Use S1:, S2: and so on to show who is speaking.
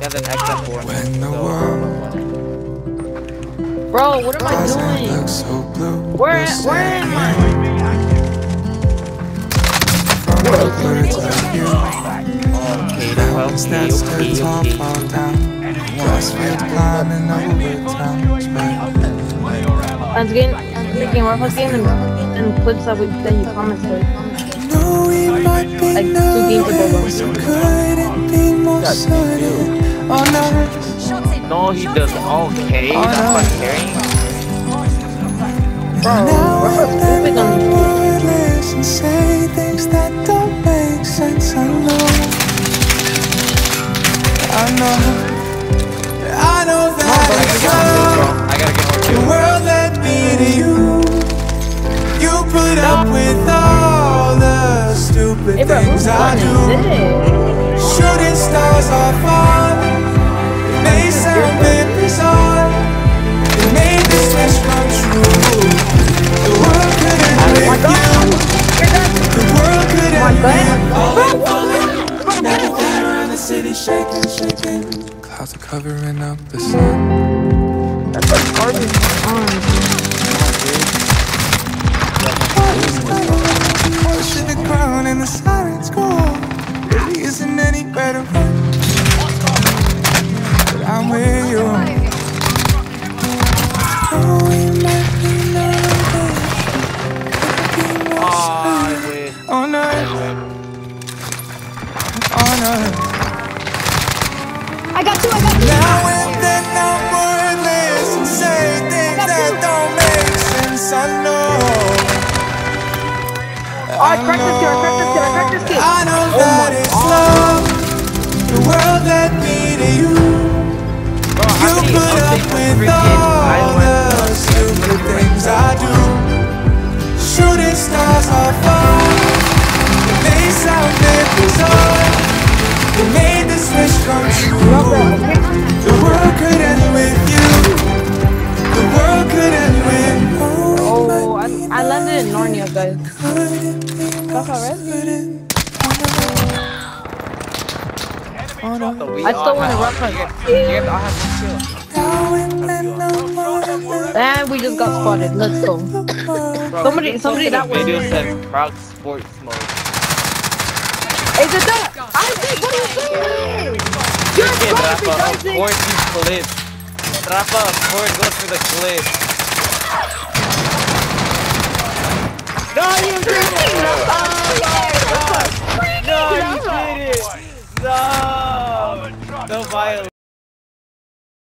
S1: has an XF4.
S2: When the world
S3: Bro, what am I doing?
S2: so blue,
S3: Where, where am I?
S2: From the of you,
S1: Okay,
S2: mountains
S1: okay,
S2: that stood
S1: okay,
S2: tall
S1: okay.
S2: fall down. Just climbing over time.
S3: I'm getting, I'm making Rough game and, and clips that we that you commented.
S2: know we might be
S3: Like two games ago.
S2: nervous, couldn't be more certain on us.
S1: No, he does. Okay,
S2: Oh,
S1: that's
S2: no.
S1: what carrying.
S3: Bro, Rough is pooping on me.
S2: Wordless and say things that don't make sense. I know. I know. I know that it's love.
S1: I gotta get more
S2: The
S1: kills.
S2: world led me to you. You put up with all the stupid
S3: Hey, bro, whose
S2: things I
S3: gun
S2: do.
S3: is this?
S2: Shooting stars Clouds are covering up the sun.
S3: That's what garbage on.
S2: Push to the ground and the sirens go. Really isn't any better. But I'm with you. Oh, we might be nervous. Could be more
S1: I
S2: certain.
S1: wish.
S2: On earth, on earth.
S3: Oh, I cracked this kid, I cracked this kid, I cracked this kid.
S2: I know
S3: Oh
S2: that
S3: landed in Narnia, guys. That's alright.
S1: So we
S3: I still want to
S1: have-
S3: rough hunt.
S1: You guys all have one kill.
S3: And we just got spotted. Let's go.
S1: Bro,
S3: Somebody- somebody that was-
S1: video said Proud Sports Mode.
S3: Is it that? Isaac, what are you saying? You're
S1: Okay,
S3: garbage,
S1: Rafa, of
S3: Isaac.
S1: course these clips. Rafa, of course, goes for the clip.